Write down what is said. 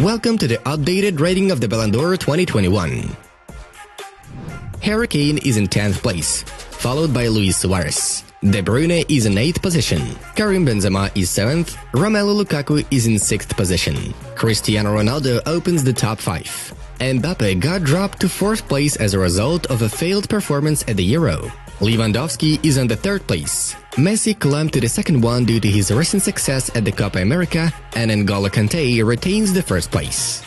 Welcome to the updated rating of the Ballon d'Or 2021. Harry Kane is in 10th place, followed by Luis Suarez. De Bruyne is in 8th position. Karim Benzema is 7th. Romelu Lukaku is in 6th position. Cristiano Ronaldo opens the top 5. Mbappe got dropped to 4th place as a result of a failed performance at the Euro. Lewandowski is on the 3rd place. Messi climbed to the second one due to his recent success at the Copa America, and N'Golo Kante retains the first place.